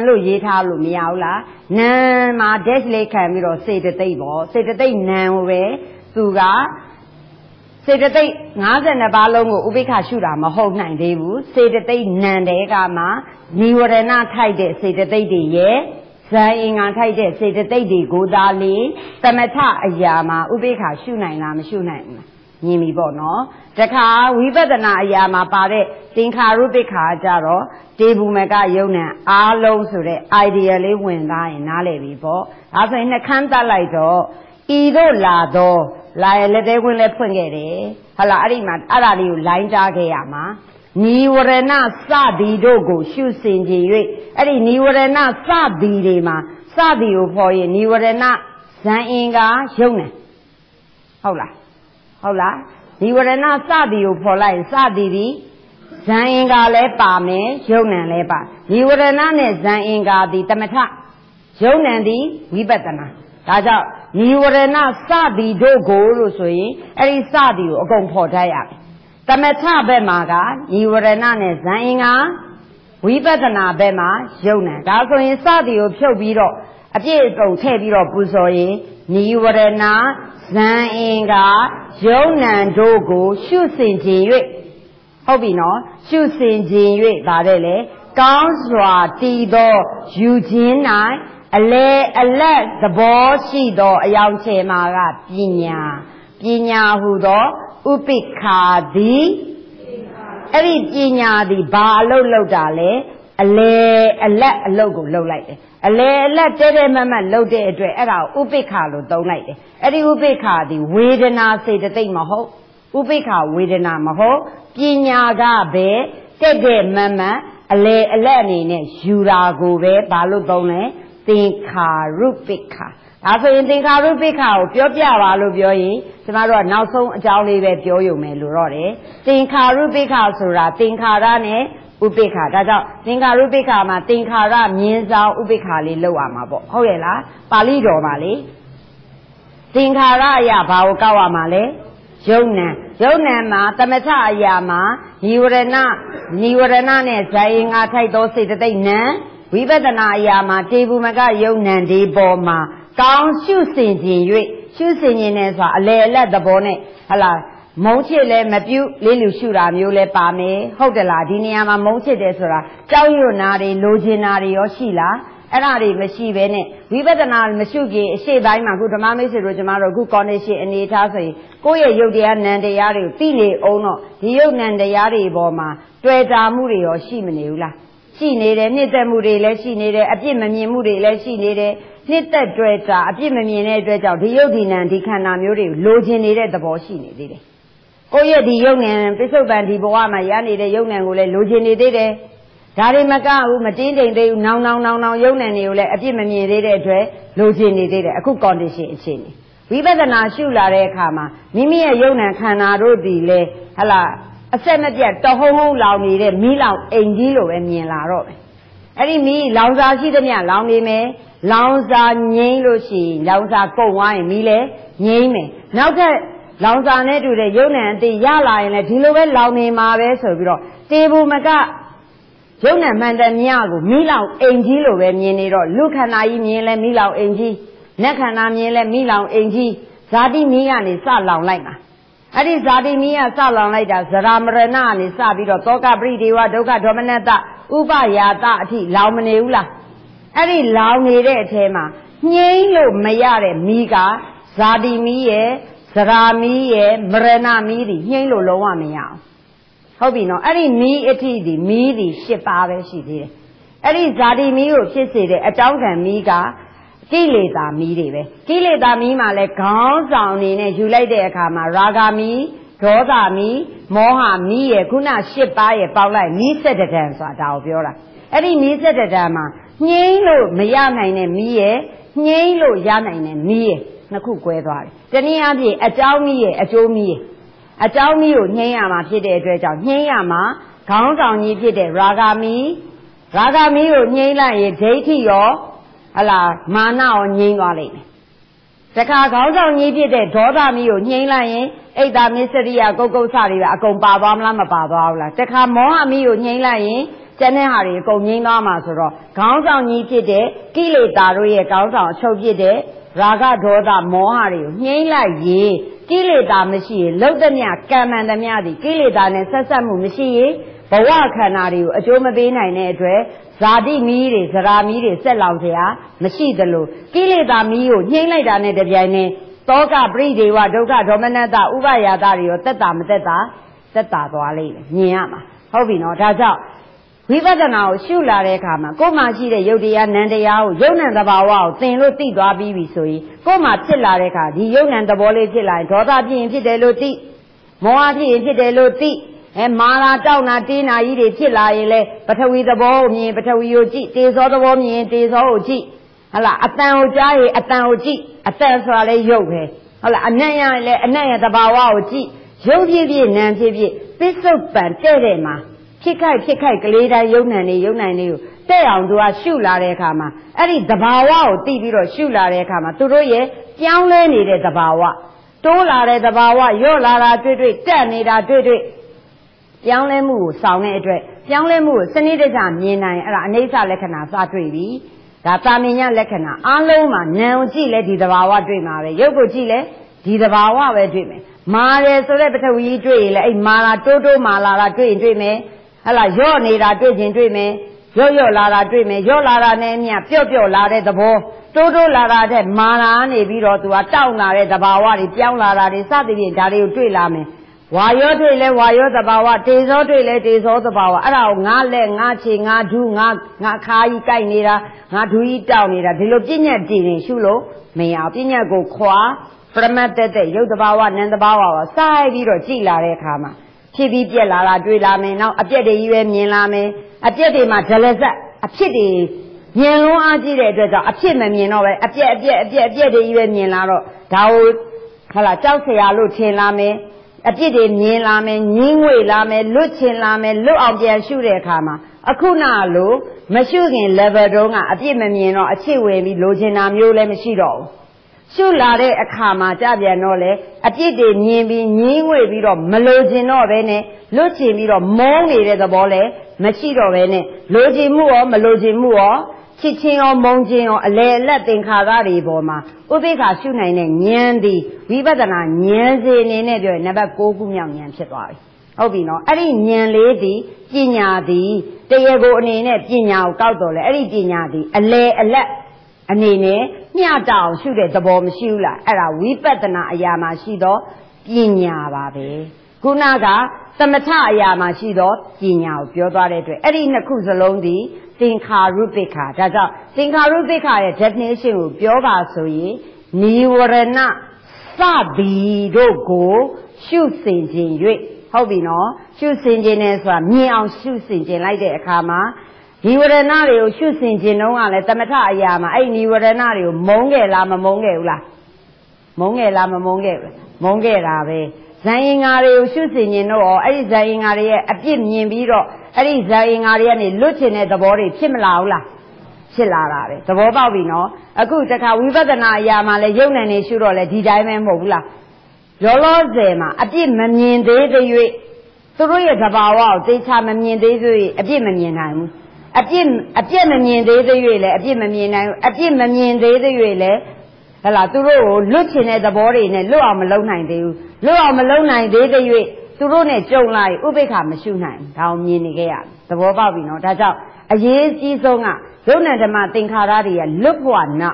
လို့ရေးထားလို့မရဘူးလားနံမှာ dash လေးခံပြီးတော့စေတသိက်ပေါ့စေတသိက်နံကိုပဲသူကစေတသိက်52ပါးလုံးကိုဥပိ္ပခရှုတာမဟုတ်နိုင်သေးဘူးစေတသိက်နံတဲ့ကမှညီဝရဏထိုက်တဲ့စေတသိက်တွေရဲ့ ဇန်အင်္ဂါထိုက်တဲ့စေတသိက်တွေကိုသာလေသမထအရာမှာဥပိ္ပခရှုနိုင်လားမရှုနိုင်ဘူးမြင်ပြီပေါ့နော်တခါဝိပဿနာအရာမှာပါတဲ့သင်္ခါရုပ္ပခါကြတော့တေဘူးမကယုံနဲ့အားလုံးဆိုတဲ့ idea လေးဝင်သားရင်နားလည်ပြီပေါ့ဒါဆိုရင်နှခမ်းတတ်လိုက်တော့ဤတို့လာတော့လာရလက်သေးဝင်လဲဖွင့်ခဲ့တယ်ဟလာအဲ့ဒီမှာအဲ့ဒါလေးကိုလိုင်းကြားခဲ့ရမှာ နိဝရဏစသည်တို့ကို ရှုစင်ကြ၍အဲ့ဒီနိဝရဏစသည်တွေမှာစသည်ကိုဖော်ရင်နိဝရဏဇန်အင်္ဂါယုံတယ်ဟုတ်လားဟုတ်လားဒီဝရဏစသည်ကိုဖော်လိုက်စသည်ဒီဇန်အင်္ဂါလည်းပါမယ်ယုံနံလည်းပါဒီဝရဏနဲ့ဇန်အင်္ဂါသည်တမထယုံနံသည်ဝိပဿနာဒါကြောင့်ဒီဝရဏစသည်တို့ကိုလို့ဆိုရင်အဲ့ဒီစသည်ကိုအကုန်ဖော်တတ်ရမယ် တမထဘက်မှာကဒီဝရဏနဲ့ဇန်အင်္ဂါဝိပဿနာဘက်မှာယုံနံဒါဆိုရင်စသည်ကိုဖြုတ်ပြီးတော့အပြည့်အစုံထည့်ပြီးတော့ပူဇော်ရင်နိဝရဏဇန်အင်္ဂါယုံနံတို့ကိုရှုစင်ခြင်း၍ဟုတ်ပြီနော်ရှုစင်ခြင်း၍ဗါတဲ့လေကောင်းစွာတည်သောယူခြင်း၌အလေအလက်သဘောရှိသောအယောင်ချေမှာကပညာပညာဟုသော ဥပိ္ပခာသည်အဲ့ဒီပညာသည်ဘာအလုပ်လုပ်တာလဲအလေအလက်အလုပ်ကိုလုပ်လိုက်တယ်အလေအလက်တဲတဲမမတ်လုပ်တဲ့အတွက်အဲ့ဒါကိုဥပိ္ပခာလို့သုံးလိုက်တယ်အဲ့ဒီဥပိ္ပခာသည်ဝေဒနာစေတသိက်မဟုတ်ဥပိ္ပခာဝေဒနာမဟုတ်ပညာကပဲတက်တဲ့မမတ်အလေအလက်အနေနဲ့ယူတာကိုပဲဘာလို့သုံးလဲသင်္ခါရုပိ္ခာ ဒါဆိုရင်သင်္ခါရုပိ္ခာကိုပြောပြပါလို့ပြောရင်ကျမတို့ကနောက်ဆုံးအကြောင်းလေးပဲပြောရုံပဲလို့တော့တယ်သင်္ခါရုပိ္ခာဆိုတာသင်္ခါရနဲ့ဥပိ္ပခာဒါကြောင့်သင်္ခါရုပိ္ပခာမှာသင်္ခါရမြင်းဆောင်ဥပိ္ပခာလေးလောက်ရမှာပေါ့ဟုတ်ရဲ့လားပါဠိတော်မှာလေသင်္ခါရအရာဘာကိုကောက်ရမှာလဲယုံနံယုံနံမှာတမထအရာမှာညီဝရဏညီဝရဏနဲ့ဇာယင်္ဂါထိုက်သောစေတသိက်နံဝိပဿနာအရာမှာတေဘူးမကယုံနံဒီပေါ်မှာ ကောင်းရှုစင်ခြင်း၍ရှုစင်ခြင်းနဲ့ဆိုတာအလေအလတ်သဘောနဲ့ဟလာမုံချစ်လည်းမပြုတ်လေးလူရှုတာမျိုးလည်းပါမယ်ဟုတ်တယ်လားဒီနေရာမှာမုံချစ်တယ်ဆိုတာကြောက်ရွံ့နာတွေလိုချင်နာတွေရောရှိလားအဲ့ဒါတွေမရှိဘဲနဲ့ဝိပဿနာမရှုခင်အရှိတိုင်းမှာခုဓမ္မမိတ်ဆွေတို့ကျမတို့ခု condition အနေထားဆိုရင်ကိုယ့်ရဲ့ယုတ်တရားနံတရားတွေကိုသိနေအောင်တော့ဒီယုတ်နံတရားတွေပေါ်မှာတွေ့တာမှုတွေရောရှိမနေဘူးလား ရှိနေတယ်နှစ်သက်မှုတွေလည်းရှိနေတယ်အပြစ်မမြင်မှုတွေလည်းရှိနေတယ်နှစ်သက်တွေ့တာအပြစ်မမြင်တဲ့အတွက်ကြောင့်ဒီယုတ်ဒီနံဒီခန္ဓာမျိုးတွေကိုလိုချင်နေတဲ့သဘောရှိနေသေးတယ်ကိုယ့်ရဲ့ဒီယုံဉဏ်ပစ္စုပန်ဒီဘဝမှာရနေတဲ့ယုံဉဏ်ကိုလည်းလိုချင်နေသေးတယ်ဒါတွေမကဘူးမတင်းတိမ်သေးဘူးနောင်နောင်နောင်နောင်ယုံဉဏ်တွေကိုလည်းအပြစ်မမြင်သေးတဲ့အတွက်လိုချင်နေသေးတယ်အခု condition အခြေအနေဝိပဿနာရှုလာတဲ့အခါမှာမိမိရဲ့ယုံဉဏ်ခန္ဓာတို့ဒီလေဟလာ အဆက်မပြတ်တဟုံးဟုံးလောင်နေတဲ့မီးလောင်အိမ်ကြီးလိုပဲမြင်လာတော့ပဲအဲ့ဒီမီးလောင်စာရှိသမျှလောင်နေမယ်လောင်စာငိမ့်လို့ရှိရင်လောင်စာကုန်သွားရင်မီးလည်းငိမ့်မယ်နောက်ထပ်လောင်စာနဲ့တူတဲ့ရုပ်နံအတိရလာရင်လည်းဒီလိုပဲလောင်နေမှာပဲဆိုပြီးတော့တေဘူးမကရုပ်နံမှန်တမျှကိုမိလောင်အိမ်ကြီးလိုပဲမြင်နေတော့လူခန္ဓာကြီးမြင်လဲမိလောင်အိမ်ကြီးနတ်ခန္ဓာမြင်လဲမိလောင်အိမ်ကြီးဇာတိမီးကနေစလောင်လိုက်မှာ အဲ့ဒီဇာတိမီးကစလောင်လိုက်တာဇရာမရဏကနေစပြီးတော့တောကပရိဒေဝဒုက္ခဒေါမနတဥပယာတအထိလောင်မနေဘူးလားအဲ့ဒီလောင်နေတဲ့အထဲမှာငြိမ့်လို့မရတဲ့မီးကဇာတိမီးရဲ့သရာမီးရဲ့မရဏမီးဒီနှိမ့်လို့လုံးဝမရအောင်ဟုတ်ပြီနော်အဲ့ဒီမီးအထိဒီမီးဒီ၈ပါးပဲရှိသေးတယ်အဲ့ဒီဇာတိမီးကိုဖြစ်စေတဲ့အကြောင်းကံမီးက ကိလေသာမီးတွေပဲကိလေသာမီးမှာလဲခေါင်းဆောင်အနေနဲ့ယူလိုက်တဲ့အခါမှာရာဂမီးဒေါသမီးမောဟမီးရဲ့ခုန၈ပါးရဲ့ပေါက်လိုက်မီးဆက်တံဆိုတာဒါကိုပြောတာအဲ့ဒီမီးဆက်တံမှာနှိမ့်လို့မရနိုင်တဲ့မီးရဲ့နှိမ့်လို့ရနိုင်တဲ့မီးရဲ့နှစ်ခု꿰သွားတယ်တနည်းအားဖြင့်အကြောင်းမီးရဲ့အကျိုးမီးရဲ့အကြောင်းမီးကိုနှိမ့်ရမှာဖြစ်တဲ့အတွက်ကြောင့်နှိမ့်ရမှာခေါင်းဆောင်ကြီးဖြစ်တဲ့ရာဂမီးရာဂမီးကိုနှိမ့်လိုက်ရင်ဒိဋ္ဌိရော ဟလာမာနရောငြိမ့်သွားလိမ့်မယ်တခါခေါင်းဆောင်ကြီးဖြစ်တဲ့ဒေါသမီးကိုညှိမ့်လိုက်ရင်အိတ်တာမစ္စရိယကုတ်ကုတ်ဆတွေပဲအကုန်ပါသွားမလားမပါသွားဘူးလားတခါမောဟမီးကိုညှိမ့်လိုက်ရင်ကျန်တဲ့ဟာတွေအကုန်ငြိမ်းသွားမှာဆိုတော့ခေါင်းဆောင်ကြီးဖြစ်တဲ့ကိလေသာတို့ရဲ့ခေါင်းဆောင်အချုပ်ဖြစ်တဲ့ရာဂဒေါသမောဟတွေကိုညှိမ့်လိုက်ရင်ကိလေသာမရှိရင်လုတ်သမျှကံမှန်သမျှဒီကိလေသာနဲ့ဆက်ဆက်မှုမရှိရင်ဘဝခန္ဓာတွေကိုအကျိုးမပေးနိုင်တဲ့အတွက် ဇာတိမီးတွေဇရာမီးတွေဆက်လောင်စရာမရှိသလိုကိလေသာမီးကိုနှိမ့်လိုက်တာနဲ့တပြိုင်နက်တောကပရိဒေဝဒုက္ခဒေါမနတဥပယာတတွေရောတက်တာမတက်တာတက်တာသွားလိမ့်မယ်မြင်ရမှာဟုတ်ပြီနော်ဒါကြောင့်ဝိပဿနာကိုရှုလာတဲ့အခါမှာကိုယ်မှရှိတဲ့ယုတ်တရားနံတရားကိုယုတ်နံသဘာဝကိုသင်လို့သိသွားပြီးပြီဆိုရင်ကိုယ်မှဖြစ်လာတဲ့အခါဒီယုတ်နံသဘောလေးဖြစ်လာရင်ဒေါသဖြစ်ရင်ဖြစ်တယ်လို့သိမောဟဖြစ်ရင်ဖြစ်တယ်လို့သိ အဲမာလာတောက်နာတင်းနာကြီးတွေဖြစ်လာရင်လေပထဝီသဘောကိုမြင်ပထဝီကိုကြည့်တေဇောသဘောမြင်တေဇောကိုကြည့်ဟလာအတန်ကိုကြားရင်အတန်ကိုကြည့်အတန်ဆိုတာလေရုပ်ပဲဟုတ်လားအနတ်ရရင်လေအနတ်ရသဘာဝကိုကြည့်ရုပ်ဖြစ်ဖြစ်နာမ်ဖြစ်ဖြစ်ပစ္စုပန်တဲ့တဲ့မှာဖြစ်ခိုက်ဖြစ်ခိုက်ကလေးတိုင်းယုံနံနေယုံနံနေကိုတဲ့အောင်သူကရှုလာတဲ့အခါမှာအဲ့ဒီသဘာဝကိုသိပြီးတော့ရှုလာတဲ့အခါမှာသူတို့ရဲ့ပြောင်းလဲနေတဲ့သဘာဝတိုးလာတဲ့သဘာဝရော့လာတာတွေ့တွေ့တက်နေတာတွေ့တွေ့ ပြောင်းလဲမှုကိုစောင်းတဲ့အတွက်ပြောင်းလဲမှုကိုစနစ်တကျမြင်နိုင်အဲ့ဒါအနေဆလက္ခဏာစတွေ့ပြီဒါတာမင်ညလက္ခဏာအလုံးမှာနာမ်ကိုကြည့်လဲဒီသဘာဝတွေ့မှာပဲရုပ်ကိုကြည့်လဲဒီသဘာဝပဲတွေ့မယ်မာတယ်ဆိုတဲ့ပထဝီတွေ့ရင်လည်းအဲ့မာလာတိုးတိုးမာလာတာတွေ့ရင်တွေ့မယ်ဟလာရော့နေတာတွေ့ခြင်းတွေ့မယ်ရော့ရော့လာတာတွေ့မယ်ရော့လာတာနဲ့မြပျော့ပျော့လာတဲ့သဘောတိုးတိုးလာတာတဲ့မာလာနေပြီးတော့သူကတောက်လာတဲ့သဘာဝတွေပြောင်းလာတာတွေစသဖြင့်ဒါတွေကိုတွေ့လာမယ် ဝါရောတွေ့လဲဝါရောသဘာဝတေဇောတွေ့လဲတေဇောသဘာဝအဲ့ဒါကိုငါလက်ငါခြေငါဒူးငါငါခါကြီးကြိုက်နေတာငါဒူးကြီးတောက်နေတာဒီလိုပြဉ္ညတ်တည်နေရှုလို့မရအောင်ပြဉ္ညတ်ကိုခွာပရမတ်တက်တဲ့ရုပ်တဘာဝနံတဘာဝကိုစိုက်ပြီးတော့ကြည်လာတဲ့အခါမှာဖြစ်ပြီးပြက်လာတာတွေ့လာမယ်နောက်အပြက်တွေကြီးပဲမြင်လာမယ်အပြက်တွေမှာဒလဇက်အဖြစ်တွေမြင်လုံးအားကြည့်တဲ့အတွက်ကြောင့်အဖြစ်မမြင်တော့ပဲအပြက်အပြက်အပြက်အပြက်တွေကြီးပဲမြင်လာတော့ဒါကိုဟလာကြောက်เสียလို့ထင်လာမယ် အပြစ်တွေမြင်လာမယ်ညင်းငွေလာမယ်လွတ်ချင်လာမယ်လွတ်အောင်ပြန်ရှုတဲ့အခါမှာအခုနလိုမရှုခင် level တုန်းကအပြစ်မမြင်တော့အချစ်ဝင်ပြီးလိုချင်တာမျိုးလည်းမရှိတော့ဘူးရှုလာတဲ့အခါမှာကြပြန်တော့လေအပြစ်တွေမြင်ပြီးညင်းငွေပြီးတော့မလိုချင်တော့ဘဲနဲ့လွတ်ချင်ပြီးတော့မုန်းနေတဲ့သဘောလည်းမရှိတော့ဘဲနဲ့လိုချင်မှုရောမလိုချင်မှုရော ချစ်ချင်းရောမုန်းချင်းရောအလေအလတ်သင်္ခါရတွေပေါ်မှာဥပိ္ပခာရှုနိုင်တဲ့ဉာဏ်သည်ဝိပဿနာဉာဏ်စီအနေနဲ့ပြောရင်နံပါတ်6ခုမြောက်ဉာဏ်ဖြစ်သွားပြီဟုတ်ပြီနော်အဲ့ဒီဉာဏ်လေးသည်ပညာသည်တရားကိုအနေနဲ့ပညာကိုကောက်တော်လဲအဲ့ဒီပညာသည်အလေအလတ်အနေနဲ့မျှတောင်ရှုတဲ့သဘောမရှိဘူးလားအဲ့ဒါဝိပဿနာအရာမှာရှိသောပညာပါပဲခုနကသမထအရာမှာရှိသောပညာကိုပြောသွားတဲ့အတွက်အဲ့ဒီနှစ်ခုစလုံးသည် သင်္ခါရုပ္ပခာဒါကြောင့်သင်္ခါရုပ္ပခာရဲ့ definition ကိုပြောပါဆိုရင်နိဝရဏစသည်တို့ကိုရှုစင်ခြင်း၍ဟုတ်ပြီနော်ရှုစင်ခြင်းနဲ့ဆိုတာမြင်အောင်ရှုစင်ခြင်းလိုက်တဲ့အခါမှာဒီဝရဏတွေကိုရှုစင်ခြင်းတုန်းကလည်းသမထအရာမှာအဲ့ဒီဝရဏတွေကိုမုန်းခဲ့လားမမုန်းခဲ့ဘူးလားမုန်းခဲ့လားမမုန်းခဲ့ဘူးမုန်းခဲ့တာပဲဇန်ရင်္ဂါတွေကိုရှုစင်ခြင်းတော့အဲ့ဒီဇန်ရင်္ဂါတွေရဲ့အပြစ်မြင်ပြီးတော့ အဲ့ဒီဇန်ရင်္ဂါတွေကနေလွတ်ချင်တဲ့သဘောတွေဖြစ်မလာဘူးလားဖြစ်လာတာပဲသဘောပေါက်ပြီနော်အခုတခါဝိပဿနာအရာမှာလည်းယုံနယ်နေရှုတော့လေဒီတိုင်းပဲမဟုတ်ဘူးလားရောလောဆယ်မှာအပြစ်မမြင်သေးတဲ့၍သူတို့ရဲ့သဘာဝကိုသိချာမမြင်သေးသေးအပြစ်မမြင်နိုင်ဘူးအပြစ်အပြစ်မမြင်သေးသေး၍လည်းအပြစ်မမြင်နိုင်ဘူးအပြစ်မမြင်သေးသေး၍လည်းဟလာသူတို့ကိုလွတ်ချင်တဲ့သဘောတွေနဲ့လွတ်အောင်မလုပ်နိုင်သေးဘူးလွတ်အောင်မလုပ်နိုင်သေးတဲ့၍ သူတို့နဲ့ကြုံလာရင်ဥပိ္ပခမရှိနိုင်ဘူးဒါအောင်မြင်နေခဲ့ရသဘောပေါက်ပြီနော်ဒါကြောင့်အရေးကြီးဆုံးကယုံနဲ့ဓမ္မသင်္ခါရတွေကလွတ်ဖို့န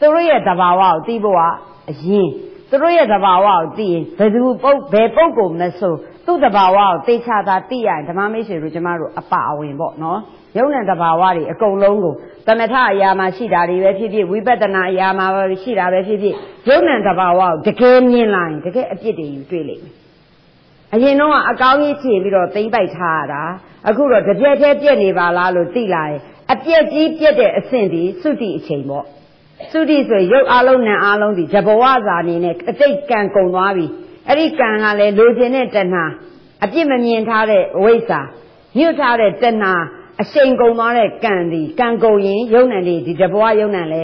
သူတို့ရဲ့သဘာဝကိုသိဖို့ကအရင်သူတို့ရဲ့သဘာဝကိုသိရင်ဘယ်သူပုတ်ဘယ်ပုတ်ကိုမဆိုသူ့သဘာဝကိုသိချတာသိရရင်ဓမ္မမိတ်ဆွေတို့ကျမတို့အပါအဝင်ပေါ့နော်ယုံနဲ့သဘာဝတွေအကုန်လုံးကိုသမထအရာမှာရှိတာတွေပဲဖြစ်ဖြစ်ဝိပဿနာအရာမှာရှိတာပဲဖြစ်ဖြစ်ယုံနဲ့သဘာဝကိုတကယ်မြင်လာရင်တကယ်အပြစ်တွေယူတွေ့လိမ့်မယ် အရင်တော့အကောင်းကြီးဖြည့်ပြီးတော့သိမ့်ပိုက်ထားရတာအခုတော့တပြက်တည်းပြက်နေပါလားလို့သိလာရင်အပြက်ကြီးပြက်တဲ့အဆင့်ဒီသုတိအချိန်ပေါ့သုတိဆိုရုပ်အလုံးနံအလုံးဒီဇဘဝဇာနေနဲ့အတိတ်ကံကုန်သွားပြီအဲ့ဒီကံကလည်းလိုချင်တဲ့တဏှာအပြစ်မမြင်ထားတဲ့ဝိဇ္ဇာညှို့ထားတဲ့တဏှာအရှိန်ကုန်သွားတဲ့ကံဒီကံကုန်ရင်ယုံနံဒီဒီတဘဝယုံနံလဲ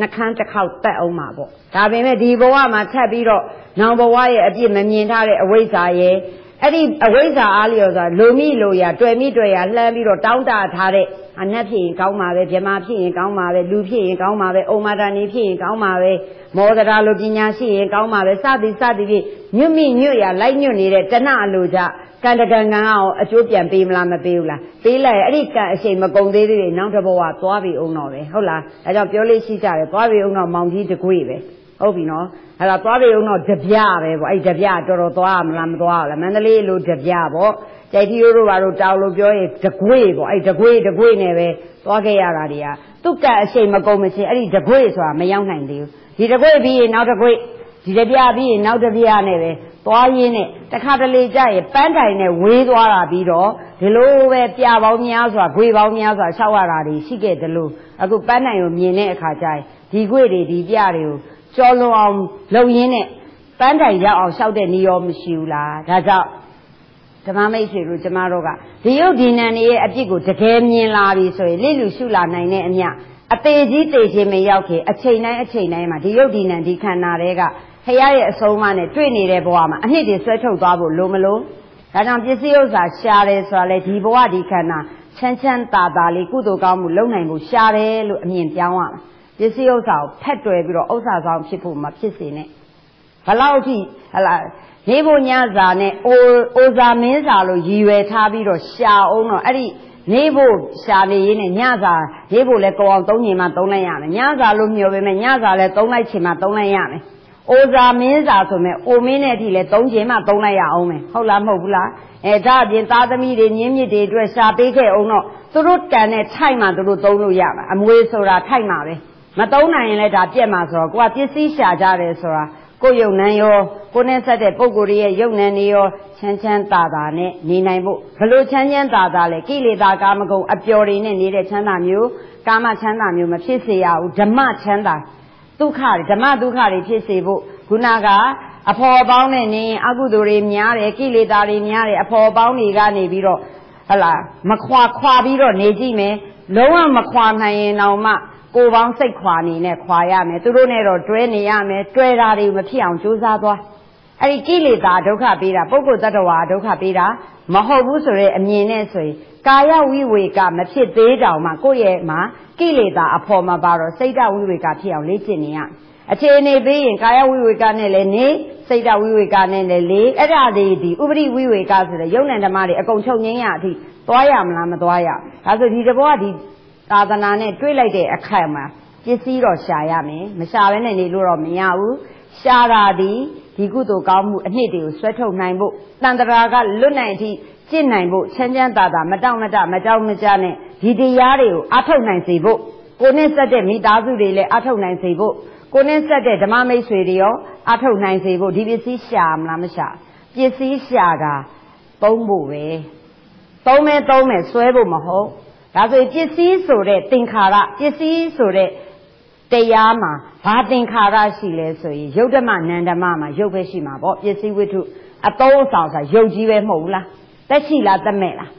နှခမ်းတစ်ခေါက်တက်အောင်မှာပေါ့ဒါပေမဲ့ဒီဘဝမှာထပ်ပြီးတော့နောင်ဘဝရဲ့အပြစ်မမြင်ထားတဲ့အဝိဇ္ဇာရဲ့အဲ့ဒီအဝိဇ္ဇာအားလျော်ဆိုတာလူမိလိုရတွေ့မိတွေ့ရလှမ်းပြီးတော့တောင်းတထားတဲ့အနတ်ဖြစ်ရင်ကောင်းပါပဲဗြဟ္မာဖြစ်ရင်ကောင်းပါပဲလူဖြစ်ရင်ကောင်းပါပဲအိုမာတာနေဖြစ်ရင်ကောင်းပါပဲမောဒရာလိုပညာရှိရင်ကောင်းပါပဲစသည်စသည်ဖြင့်ညွတ်မိညွတ်ရလိုက်ညွတ်နေတဲ့တဏှအလိုကြ ကံတကံကံအောင်အကျိုးပြန်ပေးမလားမပေးဘူးလားပေးလိုက်အဲ့ဒီကံအချိန်မကုန်သေးသေးတွေနောက်တစ်ဘဝသွားပြီအောင်တော့ပဲဟုတ်လားအဲကြောင့်ပြောလေးရှိကြတယ်သွားပြီအောင်တော့မောင်ကြီးတကွေ့ပဲဟုတ်ပြီနော်အဲ့တော့သွားပြီအောင်တော့တပြပဲပေါ့အဲ့တပြတော်တော်သွားမလားမသွားဘူးလားမန္တလေးလိုတပြပေါ့ကြိုက်တီရိုးတို့ဘာလို့တောင်းလို့ပြောရင်တကွေ့ပေါ့အဲ့တကွေ့တကွေ့နဲ့ပဲသွားခဲ့ရတာတွေကသူ့ကအချိန်မကုန်မချင်းအဲ့ဒီတကွေ့ဆိုတာမရောက်နိုင်သေးဘူးဒီတကွေ့ပြီးရင်နောက်တကွေ့ဒီတပြပြီးရင်နောက်တပြနဲ့ပဲ သွားရင်းနဲ့တခါတလေကြရင်ပန်းတိုင်နဲ့ဝေးသွားတာပြီးတော့ဒီလိုပဲပြပေါင်းများစွာဂွေပေါင်းများစွာရှောက်ရတာတွေရှိခဲ့တယ်လို့အခုပန်းတိုင်ကိုမြင်တဲ့အခါကျရင်ဒီဂွေတွေဒီပြတွေကိုကြော်လွန်အောင်လုပ်ရင်းနဲ့ပန်းတိုင်ရောက်အောင်ရှောက်တဲ့နေရောမရှိဘူးလားဒါကြောင့်ဓမ္မမိတ်ဆွေတို့ကျမတို့ကဒီယုတ်ဒီနံတွေရဲ့အပြစ်ကိုတကယ်မြင်လာပြီဆိုရင်လိလူရှုလာနိုင်တဲ့အမျှအသေးကြီးတေခြင်းမရောက်ခင်အချိန်တိုင်းအချိန်တိုင်းမှာဒီယုတ်ဒီနံဒီခန္ဓာတွေက ဖရာရဲ့အဆုံးအမနဲ့တွေ့နေတဲ့ဘဝမှာအနှစ်တွေဆွဲထုတ်သွားဖို့လိုမလို့ဒါကြောင့်ပစ္စည်းဥစ္စာရှားတယ်ဆိုတာလေဒီဘဝဒီခန္ဓာချမ်းချမ်းသာသာလေးကုသိုလ်ကောင်းမှုလုပ်နိုင်ဖို့ရှားတယ်လို့အမြင်ပြောင်းရမှာပစ္စည်းဥစ္စာကိုဖက်တွယ်ပြီးတော့ဥစ္စာဆောင်ဖြစ်ဖို့မဖြစ်စေနဲ့ဘလောက်ထိဟလာနေဖို့ညစာနဲ့အိုအိုစာမင်းစာလို့ရည်ရွယ်ထားပြီးတော့ရှာအောင်တော့အဲ့ဒီနေဖို့ရှာနေရင်းနဲ့ညစာနေဖို့လဲကောအောင်သုံးညင်မှသုံးလိုက်ရမယ်ညစာလို့မျှော်ပေမဲ့ညစာလဲသုံးလိုက်ချင်မှသုံးလိုက်ရမယ် အိုစာမင်းစာဆိုမဲ့အိုမင်းနဲ့အထိလဲသုံးချင်မှသုံးလိုက်ရအောင်မယ်ဟုတ်လားမဟုတ်ဘူးလားအဲဒါအပြင်သားသမီးတွေညင်းမြစ်တွေအတွက်ရှာပေးခဲ့အောင်တော့သူတို့တန်နဲ့ထိုက်မှသူတို့သုံးလို့ရမှာအမွေဆိုတာထိုက်မှာပဲမသုံးနိုင်ရင်လည်းဒါပြက်မှာဆိုတော့ကိုကပစ္စည်းရှာကြတယ်ဆိုတာကိုယုံနံရောကိုနဲ့ဆက်တဲ့ပုံကိုယ်ရဲ့ယုံနံနေရောချမ်းချမ်းသာသာနဲ့နေနိုင်ဖို့ဘလို့ချမ်းချမ်းသာသာလဲကိလေသာကာမဂုဏ်အပျော်တွေနဲ့နေတဲ့ချမ်းသာမျိုးကာမချမ်းသာမျိုးမဖြစ်စေရဘူးဓမ္မချမ်းသာ ဒုက္ခတွေဓမ္မဒုက္ခတွေဖြစ်စေဖို့ခုနကအဖော်ပေါင်းနဲ့နေအကုသိုလ်တွေများတယ်ကိလေသာတွေများတယ်အဖော်ပေါင်းတွေကနေပြီးတော့ဟလာမခွာခွာပြီးတော့နေကြည့်မယ်လုံးဝမခွာနိုင်ရင်တော့မှကိုပေါင်းစိတ်ခွာနေနဲ့ခွာရမယ်သူတို့နဲ့တော့တွဲနေရမယ်တွဲတာတွေမဖြစ်အောင်ကြိုးစားသွားအဲ့ဒီကိလေသာဒုက္ခပေးတာပုဂ္ဂိုလ်တ attva ဒုက္ခပေးတာမဟုတ်ဘူးဆိုရဲအမြင်နဲ့ဆိုရင် ကာယဝိဝေကမဖြစ်သေးတောင်မှကိုယ့်ရဲ့မှာကိလေသာအဖော်မှာပါတော့စိတ်တဝိဝေကဖြစ်အောင်လေ့ကျင့်နေရအခြေအနေပေးရင်ကာယဝိဝေကနဲ့လည်းနေစိတ်တဝိဝေကနဲ့လည်းလေအဲ့ဒါတွေဒီဥပရိဝိဝေကဆိုတဲ့ယုံနံဓမ္မတွေအကုန်ချုပ်ငင်းရအထိသွားရမလားမသွားရဒါဆိုဒီတဘောကဒီသာသနာနဲ့တွေးလိုက်တဲ့အခါမှာပစ္စည်းတော့ရှာရမယ်မရှာဘဲနဲ့နေလို့တော့မရဘူးရှာတာဒီဒီကုသိုလ်ကောင်းမှုအနှစ်တွေကိုဆွဲထုတ်နိုင်ဖို့တန်တရာကလွတ်နိုင်အထိ ကျင့်နိုင်ဖို့ချမ်းချမ်းသာသာမတောင့်မတမကြောက်မကြနဲ့ဒီတရားတွေကိုအထုတ်နိုင်စေဖို့ကိုနဲ့ဆက်တဲ့မိသားစုတွေလည်းအထုတ်နိုင်စေဖို့ကိုနဲ့ဆက်တဲ့ဓမ္မမိတ်ဆွေတွေရောအထုတ်နိုင်စေဖို့ဒီပစ္စည်းရှာမလားမရှာပစ္စည်းရှာတာသုံးဖို့ပဲသုံးမဲသုံးမဲဆွဲဖို့မဟုတ်ဒါဆိုပစ္စည်းဆိုတဲ့သင်္ခါရပစ္စည်းဆိုတဲ့တရားမှာဘာသင်္ခါရရှိလဲဆိုရင်ယုတ်ဓမ္မနန္ဓမ္မမှာယုတ်ပဲရှိမှာပေါ့ပစ္စည်းဝိတ္ထုအသုံးအဆောင်ဆိုယုတ်ကြီးပဲမဟုတ်ဘူးလား တက်ရှိလားတမဲ့လား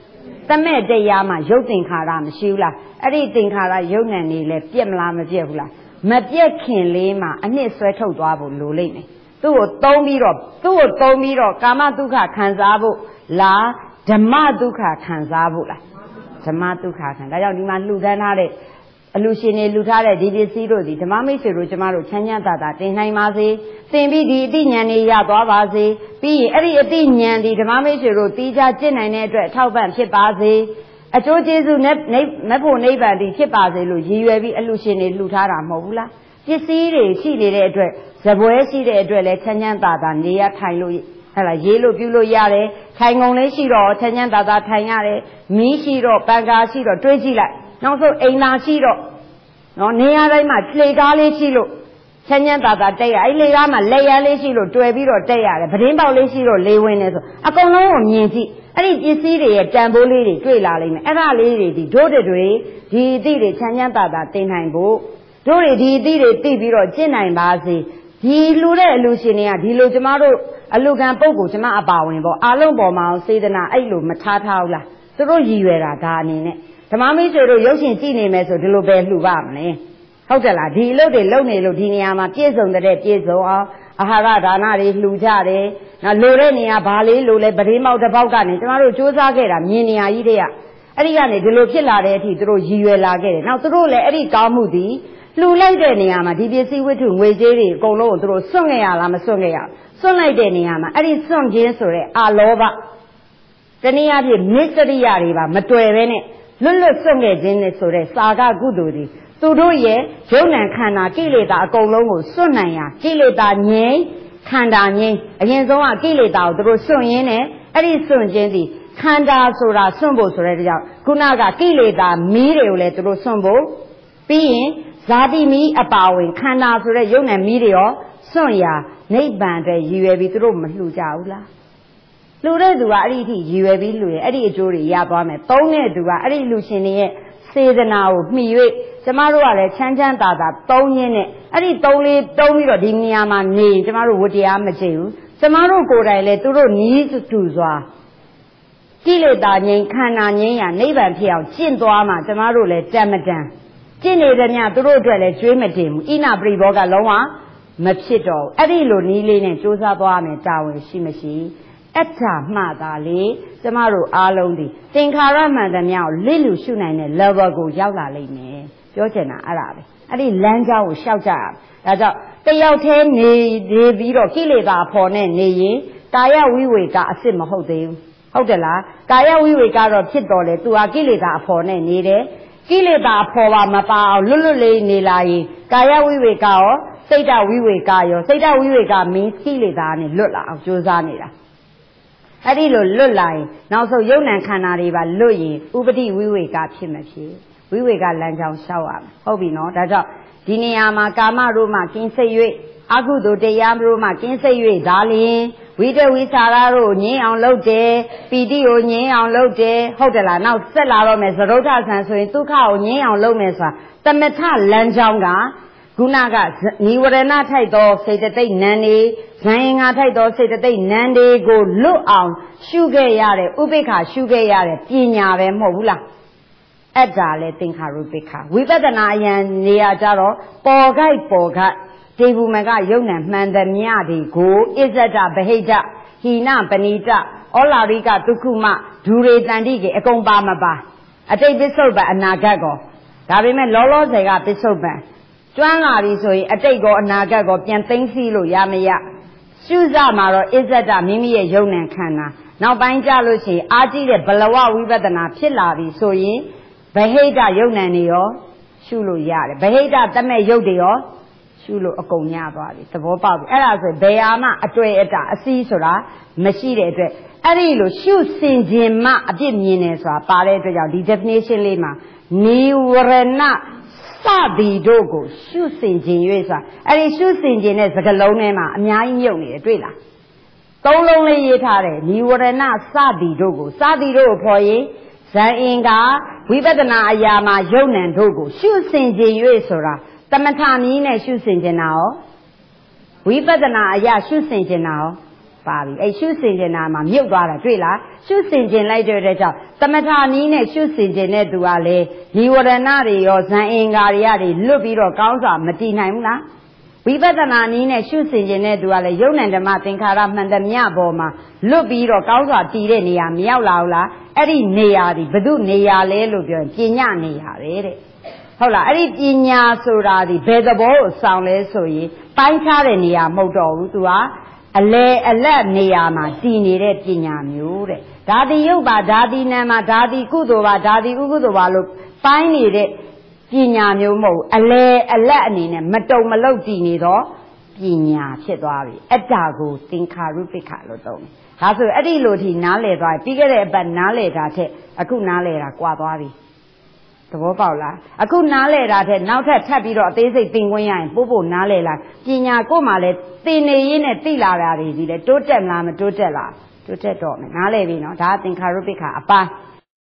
တမဲ့တရားမှာယုတ်သင်္ခါရမရှိဘူးလားအဲ့ဒီသင်္ခါရယုတ်နံနေလဲပြက်မလားမပြက်ဘူးလားမပြက်ခင်လေးမှာအနှစ်ဆွဲထုတ်သွားဖို့လိုလိမ့်မယ်သူ့ကိုသုံးပြီးတော့သူ့ကိုသုံးပြီးတော့ကာမဒုက္ခခံစားဖို့လားဓမ္မဒုက္ခခံစားဖို့လားဓမ္မဒုက္ခခံဒါကြောင့်ဒီမှာလှူဒန်းထားတဲ့ အလူရှင်တွေလှူထားတဲ့ဒီပစ္စည်းတို့ဒီဓမ္မမိတ်ဆွေတို့ကျမတို့ချမ်းချမ်းသာသာတင်နိုင်ပါစေသင်ပြီးဒီအတိညာဏ်တွေရသွားပါစေပြီးရင်အဲ့ဒီအတိညာဏ်ဒီဓမ္မမိတ်ဆွေတို့တီးခြားကျင့်နိုင်တဲ့အတွက်ထောက်ပံ့ဖြစ်ပါစေအကျိုးကျေးဇူးနဲ့မဖို့နိဗ္ဗာန်ဒီဖြစ်ပါစေလို့ရည်ရွယ်ပြီးအလူရှင်တွေလှူထားတာမဟုတ်ဘူးလားပစ္စည်းတွေရှိနေတဲ့အတွက်ဇပွဲရှိတဲ့အတွက်လည်းချမ်းချမ်းသာသာနေရထိုင်လို့ဟဲ့လားရေးလို့ပြုလို့ရတယ်ထိုင်ကုန်လေးရှိတော့ချမ်းချမ်းသာသာထိုင်ရတယ်မီးရှိတော့ပန်ကာရှိတော့တွေးကြည့်လိုက် နောက်ဆုံးအိမ်သာရှိတော့နော်နေရာတိုင်းမှာလေကားလေးရှိလို့ချမ်းချမ်းသာသာတက်ရအဲ့လေကားမှာလက်ရန်လေးရှိလို့တွေ့ပြီးတော့တက်ရတယ်ပဒင်းပေါက်လေးရှိတော့လေဝင်နေဆိုအကုန်လုံးကိုမြင်ကြည့်အဲ့ဒီပစ္စည်းတွေရဲ့တန်ဖိုးလေးတွေတွေ့လာလိမ့်မယ်အဲ့ဒါလေးတွေဒီဒို့တွေဒီအသည့်တွေချမ်းချမ်းသာသာတင်နိုင်ဖို့တို့တွေဒီအသည့်တွေသိပြီးတော့ကျင့်နိုင်ပါစေဒီလူတဲ့အလူရှင်တွေကဒီလိုကျမတို့အလူခံပုဂ္ဂိုလ်ကျမအပါဝင်ပေါ့အာလုံးပေါ်မှာစေတနာအဲ့လိုမထားထားဘူးလားသူတို့ရည်ရွယ်တာဒါအနေနဲ့ဓ မ္မမိတ်ဆွေတို့ရုပ်ရှင်ကြည့်နေမယ်ဆိုဒီလိုပဲလှူပါမလဲဟဟုတ်တယ်လားဒီအလုပ်တွေလုပ်နေလို့ဒီနေရာမှာပြည့်စုံတဲ့ပြည့်စုံအောင်အာဟာရဒါနတွေလှူကြတယ်နော်လိုတဲ့နေရာဘာလေးလိုလဲပဒိမောက်တစ်ပေါက်ကနေကျမတို့စူးစမ်းခဲ့တာမြင်နေရကြီးတဲ့ကအဲ့ဒီကနေဒီလိုဖြစ်လာတဲ့အထိသူတို့ရည်ရွယ်လာခဲ့တယ်နောက်သူတို့လည်းအဲ့ဒီကောင်းမှုဒီလှူလိုက်တဲ့နေရာမှာဒီပစ္စည်းဝတ္ထုငွေကြေးတွေအကုန်လုံးကိုသူတို့စွန့်ခဲ့ရလားမစွန့်ခဲ့ရစွန့်လိုက်တဲ့နေရာမှာအဲ့ဒီစွန့်ခြင်းဆိုတဲ့အာလောဘတနည်းအားဖြင့်မစ္စရိယတွေပါမတွေ့ပဲနဲ့ လွတ်လွတ်စွန့်ခဲ့ခြင်းနဲ့ဆိုတဲ့စာကကုသိုလ်တွေသူတို့ရဲ့ယုံ nant ခန္ဓာကိလေသာအကုန်လုံးကိုစွန့်နိုင်ရကိလေသာငြိမ်းခန္ဓာငြိမ်းအရင်ဆုံးကကိလေသာကိုသူတို့စွန့်ရင်းနဲ့အဲ့ဒီစွန့်ခြင်းသည်ခန္ဓာဆိုတာစွန့်ဖို့ဆိုတဲ့ကြောင့်ခုနကကိလေသာမီးတွေကိုလည်းသူတို့စွန့်ဖို့ပြီးရင်ဇာတိမီးအပါဝင်ခန္ဓာဆိုတဲ့ယုံ nant မီးတွေရောစွန့်ရာနိဗ္ဗာန်အတွက်ရည်ရွယ်ပြီးသူတို့မလှူကြဘူးလား လှူတဲ့သူကအဲ့ဒီအထိရည်ရွယ်ပြီးလှူရင်အဲ့ဒီအကျိုးတွေရသွားမယ်သုံးတဲ့သူကအဲ့ဒီလူရှင်တွေရဲ့စေတနာကိုမှီ၍ကျမတို့ကလည်းချမ်းချမ်းသာသာသုံးရင်းနဲ့အဲ့ဒီသုံးလေးသုံးပြီးတော့ဒီနေရာမှာနေကျမတို့ဝတရားမကျင့်ဘူးကျမတို့ကိုယ်တိုင်လည်းသူတို့နီးတူစွာကိလေသာငြိမ်းခန္ဓာငြိမ်းရာနိဗ္ဗာန်ဖြစ်အောင်ကျင့်သွားမှကျမတို့လည်းတန်မတန်ကျင့်နေတဲ့ညသူတို့အတွက်လည်းကျွေးမတင်ဘူးဣနာပရိဘောကလုံးဝမဖြစ်တော့ဘူးအဲ့ဒီလိုနီးလေးနဲ့စူးစမ်းသွားမယ်တာဝန်ရှိမရှိ အတ္ထာမှသာလေကျမတို့အားလုံးဒီသင်္ခါရမှန်သမျှကိုလစ်လူရှုနိုင်တဲ့ level ကိုရောက်လာလိမ့်မယ်ပြောချင်တာအဲ့ဒါပဲအဲ့ဒီလမ်းကြောင်းကိုရှောက်ကြရဒါကြောင့်တယောက်တည်းနေနေပြီးတော့ကိလေသာဖော်နဲ့နေရင်ကာယဝိဝေကအစ်စ်မဟုတ်သေးဘူးဟုတ်တယ်လားကာယဝိဝေကတော့ဖြစ်တော်လေသူဟာကိလေသာအဖော်နဲ့နေတယ်ကိလေသာအဖော်ပါမပါအောင်လွတ်လွတ်လေးနေလာရင်ကာယဝိဝေကရောစိတ်တဝိဝေကရောစိတ်တဝိဝေကမင်းကိလေသာနဲ့လွတ်လာအောင်ကြိုးစားနေတာ အဲ့ဒီလိုလွတ်လာရင်နောက်ဆုံးယုံ nant ခန္ဓာတွေပါလွတ်ရင်ဥပတိဝိဝေကဖြစ်မဖြစ်ဝိဝေကလမ်းကြောင်းလျှောက်ရမယ်ဟုတ်ပြီနော်ဒါကြောင့်ဒီနေရာမှာကာမတို့မှကင်းစိတ်၍အကုသိုလ်တရားတို့မှကင်းစိတ်၍ဒါလျင်ဝိတဝိသရာတို့ငြင်းအောင်လုပ်တယ်ပီတိကိုငြင်းအောင်လုပ်တယ်ဟုတ်တယ်လားနောက်ဆက်လာတော့မယ်သရုဒ္ဓဆံဆိုရင်ဒုက္ခကိုငြင်းအောင်လုပ်မယ်ဆိုတာတမထလမ်းကြောင်းက ခုနကနိဝရဏထိုက်သောစေတသိက်နံနေဇန်ရင်္ဂါထိုက်သောစေတသိက်နံတွေကိုလွတ်အောင် ရှုခဲ့ရတဲ့ဥပိ္ပခာရှုခဲ့ရတဲ့ပညာပဲမဟုတ်ဘူးလားအဲ့ဒါလေသင်္ခါရုပ္ပခာဝိပဿနာအယံနေရာကြတော့ပေါ်ခိုက်ပေါ်ခိုက်ဒေဘူးမကယုံနံမှန်သမျှတွေကိုအစ္ဆဒဗဟိတဟိနပဏိတဩလာရိကဒုက္ခမဒူရေတန်တိကေအကုန်ပါမပါအတိတ်ပစ္စုပန်အနာဂတ်ကောဒါပေမဲ့လောလောဆယ်ကပစ္စုပန် ကျွမ်းလာပြီဆိုရင်အတိတ်ကောအနာဂတ်ကောပြန်သိသိလို့ရမရရှုစမှာတော့အစ္ဆဒမိမိရဲ့ယုံနံခန္ဓာနောက်ပိုင်းကြလို့ရှိရင်အာကြည့်တဲ့ဘလဝဝိပဿနာဖြစ်လာပြီဆိုရင်ဗဟိတယုံနံတွေရောရှုလို့ရတယ်ဗဟိတတမဲ့ယုတ်တွေရောရှုလို့အကုန်ညသွားပြီသဘောပေါက်ပြီအဲ့ဒါဆိုဘယ်ဟာမှအတွေ့အတာအစည်းဆိုတာမရှိတဲ့အတွက်အဲ့ဒီလိုရှုစင်ခြင်းမှအပြစ်မြင်တယ်ဆိုတာပါတဲ့အတွက်ကြောင့်ဒီ definition လေးမှာနိဝရဏ စသည်တို့ကိုရှုစင်ခြင်း၍ဆိုတာအဲ့ဒီရှုစင်ခြင်းတဲ့စကားလုံးထဲမှာအများကြီးမြုပ်နေတယ်တွေ့လားသုံးလုံးလေးရေးထားတယ်နိဝရဏစသည်တို့ကိုစသည်တို့ကိုဖော်ရင်ဇန်အင်္ဂါဝိပဿနာအရာမှာယုံ nant တို့ကိုရှုစင်ခြင်း၍ဆိုတာတမထမီးနဲ့ရှုစင်ခြင်းတာရောဝိပဿနာအရာရှုစင်ခြင်းတာရော ပါပြီအဲ့ရှုစင်ခြင်းတာမှာမြုပ်သွားတာတွေ့လားရှုစင်ခြင်းလိုက်တဲ့ကြောင့်တမထမီးနဲ့ရှုစင်ခြင်းတဲ့သူကလေဒီဝရဏတွေရောဇန်အင်္ဂါတွေရတယ်လွတ်ပြီးတော့ကောင်းစွာမတည်နိုင်ဘူးလားဝိပဿနာနည်းနဲ့ရှုစင်ခြင်းတဲ့သူကလည်းယုံ nant ဓမ္မသင်္ခါရမှန်သမျှပေါ်မှာလွတ်ပြီးတော့ကောင်းစွာတည်တဲ့နေရာမရောက်လာဘူးလားအဲ့ဒီနေရာဒီဘု து နေရာလဲလို့ပြောရင်ပညာနေရာပဲတဲ့ဟုတ်လားအဲ့ဒီပညာဆိုတာဒီဘယ်သဘောကိုစောင့်လဲဆိုရင်ပိုင်းခြားတဲ့နေရာမဟုတ်တော့ဘူးသူက အလေအလတ်နေရာမှာတည်နေတဲ့ပညာမျိုးတဲ့ဓာတိယုတ်ပါဓာတိနံမှာဓာတိကုသိုလ်ပါဓာတိဥကုသိုလ်ပါလို့ပိုင်းနေတဲ့ပညာမျိုးမဟုတ်အလေအလတ်အနေနဲ့မတုံမလုတ်တည်နေတော့ပညာဖြစ်သွားပြီအတ္တကိုသင်္ခါရုပ္ပခလို့သုံးတယ်ဒါဆိုအဲ့ဒီလိုထိနားလည်သွားပြီးခဲ့တဲ့အပတ်နားလည်တာထက်အခုနားလည်တာကွာသွားပြီသ ဘောပေါက်လားအခုနားလဲတာတဲ့နောက်ထပ်ထပ်ပြီးတော့အသေးစိတ်သင်ခွင့်ရရင်ပို့ဖို့နားလဲလားပညာကိုမှလည်းသင်နေရင်းနဲ့သိလာတာတွေဒီလေတိုးတက်လားမတိုးတက်လားတိုးတက်တော့မယ်နားလဲပြီနော်ဒါသင်္ခါရုပ္ပခအပိုင်း